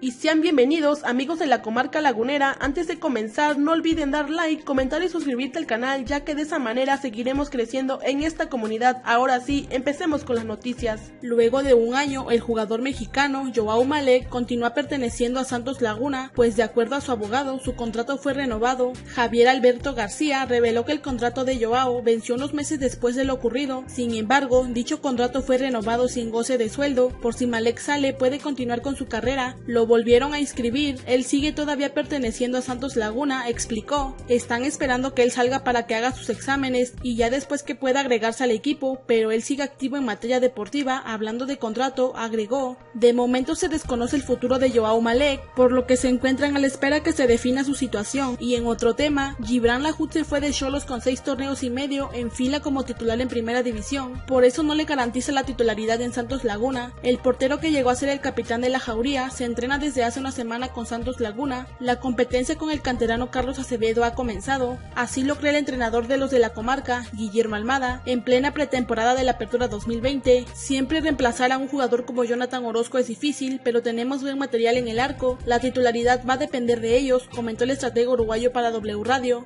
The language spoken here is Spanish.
Y sean bienvenidos amigos de la comarca lagunera, antes de comenzar no olviden dar like, comentar y suscribirte al canal ya que de esa manera seguiremos creciendo en esta comunidad. Ahora sí, empecemos con las noticias. Luego de un año, el jugador mexicano Joao Malek continúa perteneciendo a Santos Laguna, pues de acuerdo a su abogado, su contrato fue renovado. Javier Alberto García reveló que el contrato de Joao venció unos meses después de lo ocurrido, sin embargo, dicho contrato fue renovado sin goce de sueldo, por si Malek sale puede continuar con su carrera, volvieron a inscribir, él sigue todavía perteneciendo a Santos Laguna, explicó. Están esperando que él salga para que haga sus exámenes y ya después que pueda agregarse al equipo, pero él sigue activo en materia deportiva, hablando de contrato, agregó. De momento se desconoce el futuro de Joao Malek, por lo que se encuentran a la espera que se defina su situación. Y en otro tema, Gibran Lahut se fue de Cholos con seis torneos y medio en fila como titular en primera división, por eso no le garantiza la titularidad en Santos Laguna. El portero que llegó a ser el capitán de la Jauría se entrena desde hace una semana con Santos Laguna, la competencia con el canterano Carlos Acevedo ha comenzado, así lo cree el entrenador de los de la comarca, Guillermo Almada, en plena pretemporada de la Apertura 2020. Siempre reemplazar a un jugador como Jonathan Orozco es difícil, pero tenemos buen material en el arco, la titularidad va a depender de ellos, comentó el estratego uruguayo para W Radio.